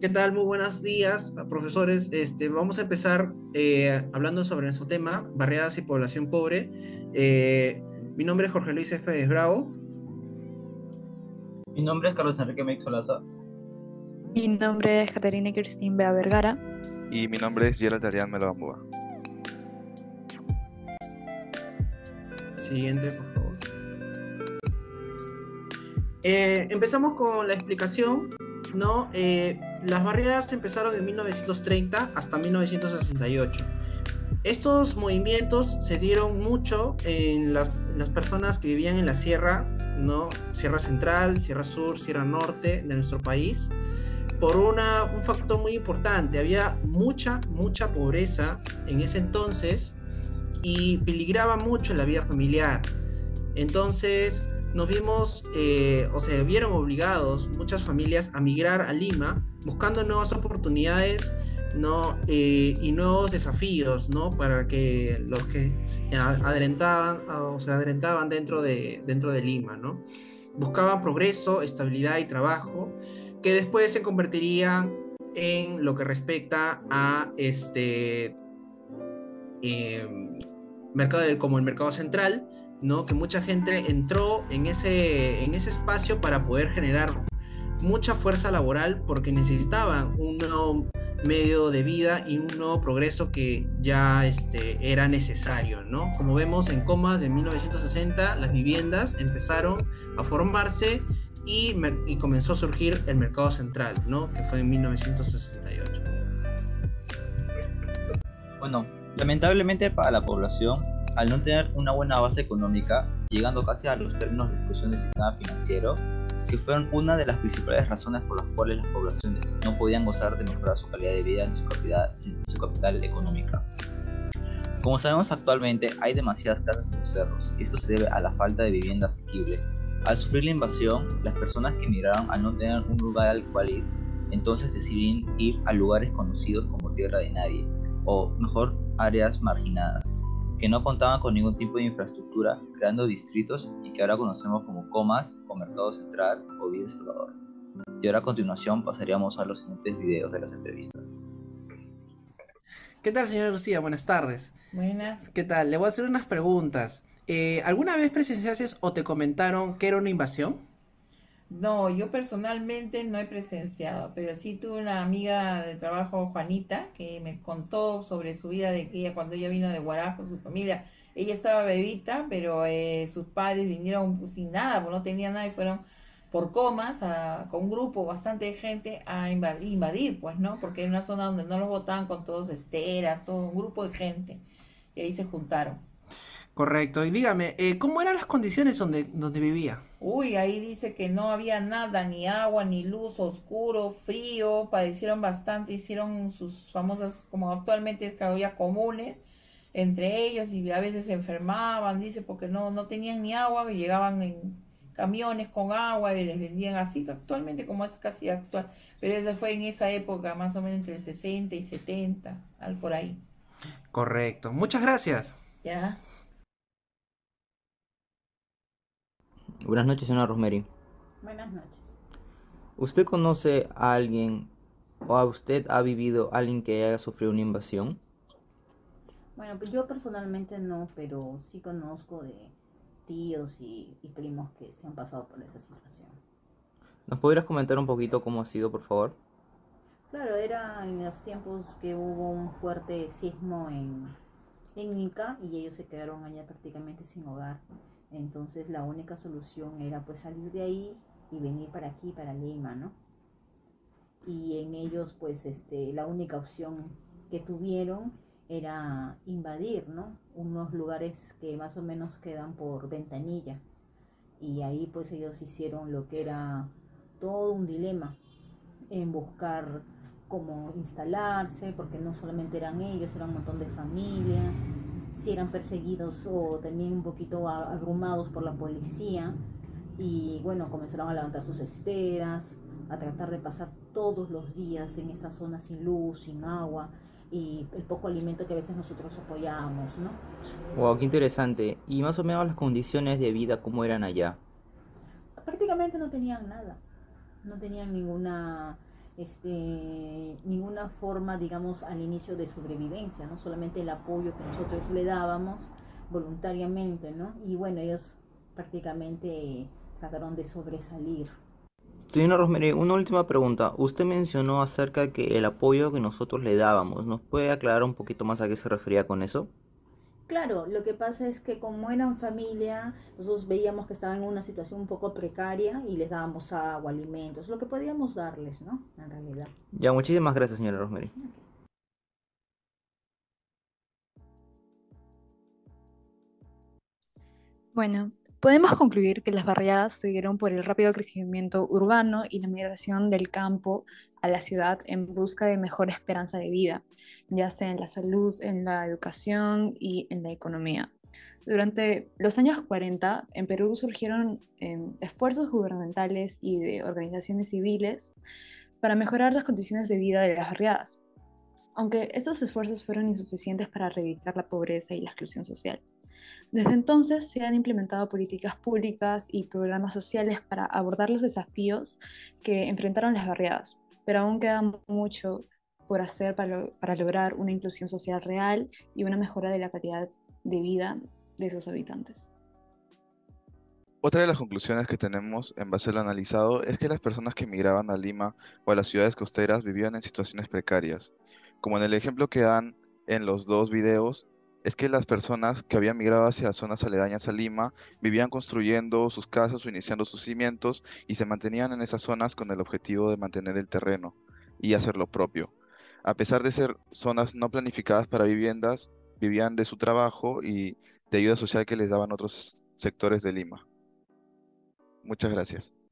¿Qué tal? Muy buenos días, profesores. Este, vamos a empezar eh, hablando sobre nuestro tema, barriadas y población pobre. Eh, mi nombre es Jorge Luis Céspedes Bravo. Mi nombre es Carlos Enrique Meixolaza. Mi nombre es Caterina Kirstin Bea Vergara. Y mi nombre es Yela Tarián Melobambúa. Siguiente, por favor. Eh, empezamos con la explicación, ¿no? Eh, las barriadas empezaron en 1930 hasta 1968. Estos movimientos se dieron mucho en las, las, personas que vivían en la sierra, ¿no? Sierra Central, Sierra Sur, Sierra Norte de nuestro país, por una, un factor muy importante. Había mucha, mucha pobreza en ese entonces y peligraba mucho la vida familiar. Entonces nos vimos, eh, o se vieron obligados muchas familias a migrar a Lima buscando nuevas oportunidades ¿no? Eh, y nuevos desafíos ¿no? para que los que adrentaban, o se adrentaban dentro de, dentro de Lima. ¿no? Buscaban progreso, estabilidad y trabajo que después se convertirían en lo que respecta a este eh, mercado como el mercado central, ¿no? Que mucha gente entró en ese, en ese espacio para poder generar mucha fuerza laboral porque necesitaban un nuevo medio de vida y un nuevo progreso que ya este, era necesario, ¿no? Como vemos en comas de 1960, las viviendas empezaron a formarse y, y comenzó a surgir el mercado central, ¿no? Que fue en 1968. Bueno, lamentablemente para la población, al no tener una buena base económica, llegando casi a los términos de exclusión del sistema financiero, que fueron una de las principales razones por las cuales las poblaciones no podían gozar de mejorar su calidad de vida ni su capital, su capital económica. Como sabemos actualmente, hay demasiadas casas en los cerros, y esto se debe a la falta de vivienda asequible. Al sufrir la invasión, las personas que emigraron al no tener un lugar al cual ir, entonces deciden ir a lugares conocidos como tierra de nadie, o mejor, áreas marginadas, que no contaban con ningún tipo de infraestructura, creando distritos y que ahora conocemos como comas o mercado central o Villa Salvador. Y ahora a continuación pasaríamos a los siguientes videos de las entrevistas. ¿Qué tal, señora Lucía? Buenas tardes. Buenas. ¿Qué tal? Le voy a hacer unas preguntas. Eh, ¿Alguna vez presenciaste o te comentaron que era una invasión? No, yo personalmente no he presenciado, pero sí tuve una amiga de trabajo, Juanita, que me contó sobre su vida de que ella cuando ella vino de Guarajo, su familia, ella estaba bebita, pero eh, sus padres vinieron pues, sin nada, pues no tenían nada y fueron por comas con un grupo bastante de gente a invadir, invadir, pues, ¿no? Porque era una zona donde no los votaban con todos esteras, todo un grupo de gente, y ahí se juntaron. Correcto. Y dígame, eh, ¿cómo eran las condiciones donde, donde vivía? Uy, ahí dice que no había nada, ni agua, ni luz, oscuro, frío, padecieron bastante, hicieron sus famosas, como actualmente es había comunes entre ellos y a veces se enfermaban, dice, porque no, no tenían ni agua, y llegaban en camiones con agua y les vendían así, actualmente como es casi actual, pero eso fue en esa época, más o menos entre el 60 y 70, al por ahí. Correcto. Muchas gracias. Ya. Buenas noches, señora Rosemary. Buenas noches. ¿Usted conoce a alguien o a usted ha vivido alguien que haya sufrido una invasión? Bueno, pues yo personalmente no, pero sí conozco de tíos y, y primos que se han pasado por esa situación. ¿Nos podrías comentar un poquito cómo ha sido, por favor? Claro, era en los tiempos que hubo un fuerte sismo en, en Ica y ellos se quedaron allá prácticamente sin hogar. Entonces la única solución era pues salir de ahí y venir para aquí, para Lima, ¿no? Y en ellos pues este, la única opción que tuvieron era invadir, ¿no? Unos lugares que más o menos quedan por ventanilla. Y ahí pues ellos hicieron lo que era todo un dilema en buscar cómo instalarse, porque no solamente eran ellos, eran un montón de familias si eran perseguidos o también un poquito abrumados por la policía. Y bueno, comenzaron a levantar sus esteras, a tratar de pasar todos los días en esa zona sin luz, sin agua y el poco alimento que a veces nosotros apoyábamos, ¿no? Wow, qué interesante. Y más o menos las condiciones de vida, ¿cómo eran allá? Prácticamente no tenían nada. No tenían ninguna este, ninguna forma, digamos, al inicio de sobrevivencia, ¿no? Solamente el apoyo que nosotros le dábamos voluntariamente, ¿no? Y bueno, ellos prácticamente trataron de sobresalir. Señora Rosemary, una última pregunta. Usted mencionó acerca que el apoyo que nosotros le dábamos. ¿Nos puede aclarar un poquito más a qué se refería con eso? Claro, lo que pasa es que como eran familia, nosotros veíamos que estaban en una situación un poco precaria y les dábamos agua, alimentos, lo que podíamos darles, ¿no? En realidad. Ya, muchísimas gracias, señora Rosemary. Bueno, podemos concluir que las barriadas se dieron por el rápido crecimiento urbano y la migración del campo a la ciudad en busca de mejor esperanza de vida, ya sea en la salud, en la educación y en la economía. Durante los años 40, en Perú surgieron eh, esfuerzos gubernamentales y de organizaciones civiles para mejorar las condiciones de vida de las barriadas, aunque estos esfuerzos fueron insuficientes para erradicar la pobreza y la exclusión social. Desde entonces se han implementado políticas públicas y programas sociales para abordar los desafíos que enfrentaron las barriadas, pero aún queda mucho por hacer para, lograr una inclusión social real y una mejora de la calidad de vida de sus habitantes. Otra de las conclusiones que tenemos en base a lo analizado es que las personas que emigraban a Lima o a las ciudades costeras vivían en situaciones precarias. Como en el ejemplo que dan en los dos videos, es que las personas que habían migrado hacia zonas aledañas a Lima vivían construyendo sus casas o iniciando sus cimientos y se mantenían en esas zonas con el objetivo de mantener el terreno y hacer lo propio. A pesar de ser zonas no planificadas para viviendas, vivían de su trabajo y de ayuda social que les daban otros sectores de Lima. Muchas gracias.